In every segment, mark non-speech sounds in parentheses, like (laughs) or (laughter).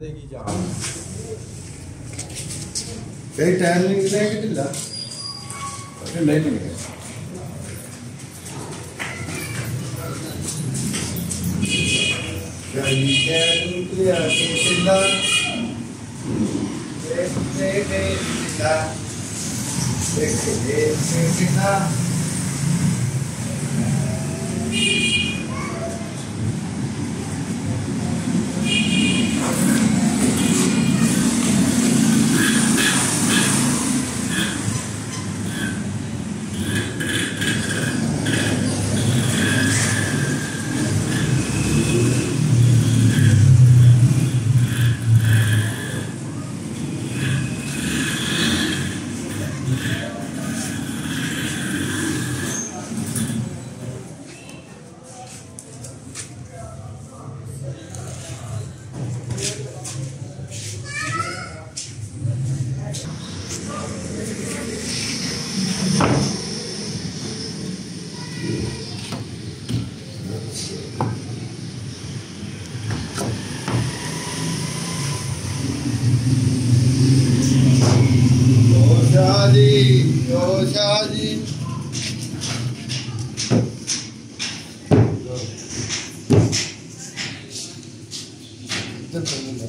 देगी जहाँ। कहीं टायर नहीं निकला कि ढीला नहीं निकला Thank you. 이대로 되는 거야.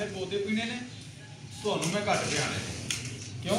ਫਿਰ ਪੋਤੇ ਪੀਣੇ ਨੇ ਤੁਹਾਨੂੰ ਮੈਂ ਘੱਟ ਪਿਆਣੇ ਕਿਉਂ?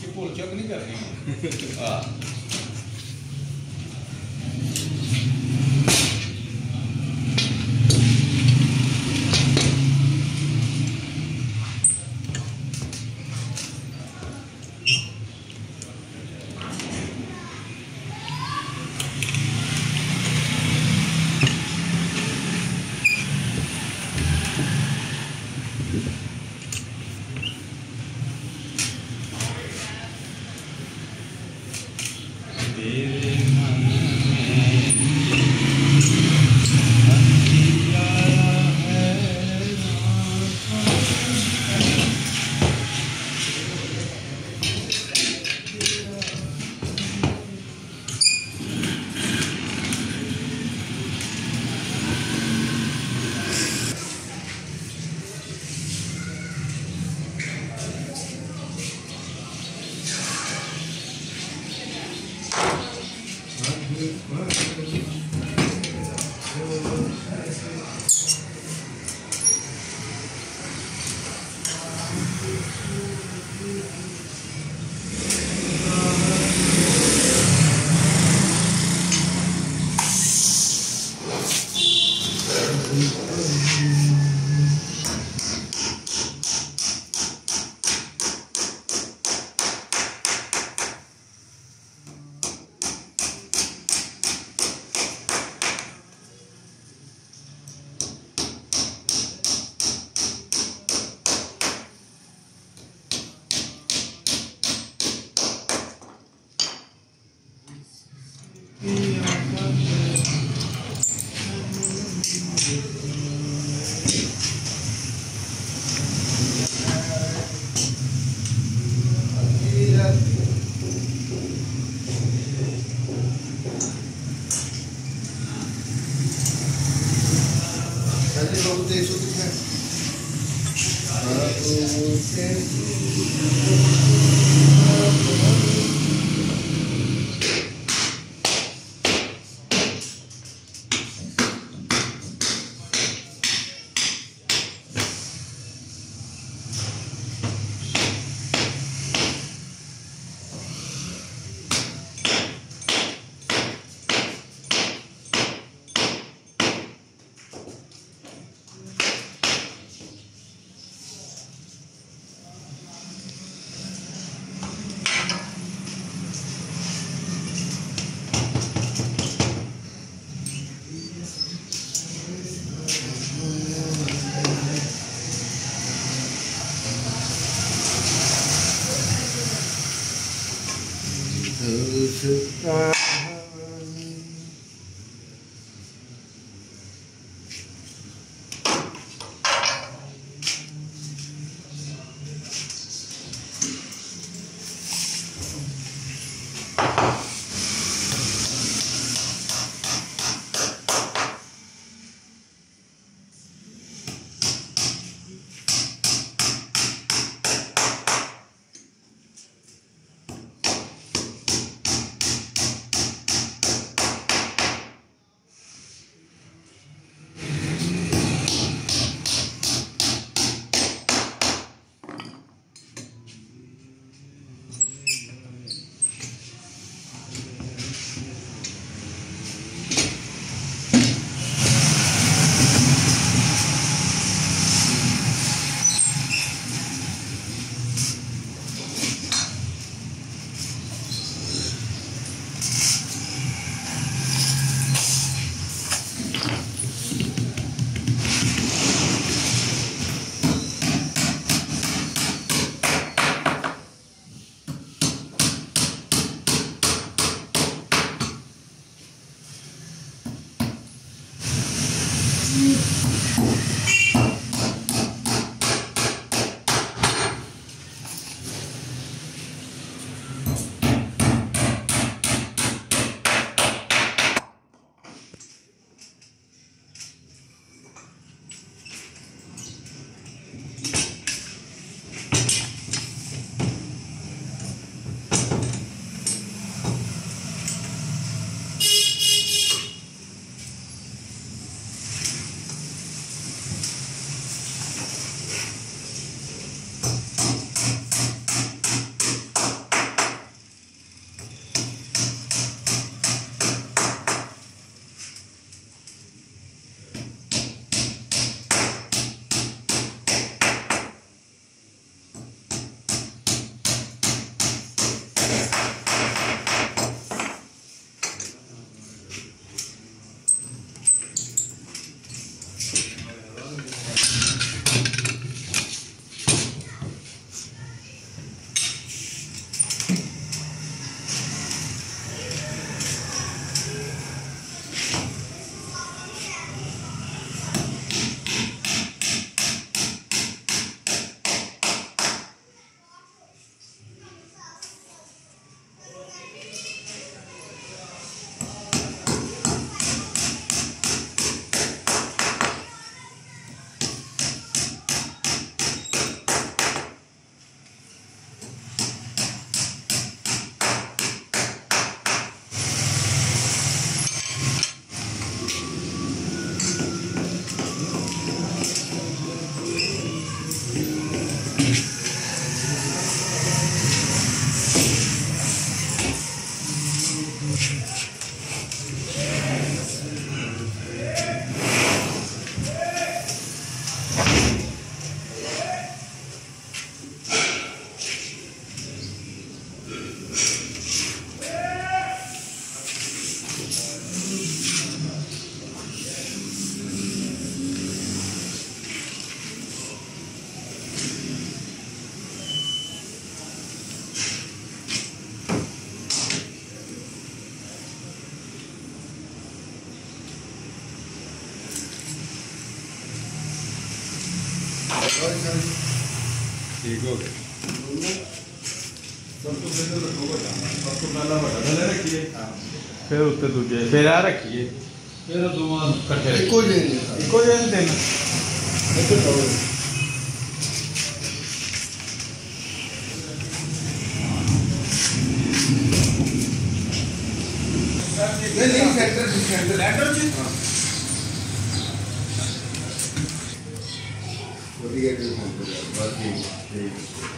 ਕਿ ਭੁੱਲ ਚੁੱਕ ਨਹੀਂ ਕਰਨੀ। (laughs) ਆ Amen. Okay. ठीक हो गया सबको पहले रखोगे सबको पहला बड़ा भले रखिए फिर उत्ते दूजे फिर आ रखिए। फिर दोनों इकट्ठे इको जेल इको जेल देना इको करो नहीं नहीं सेंटर सेंटर लेटर जी creative and.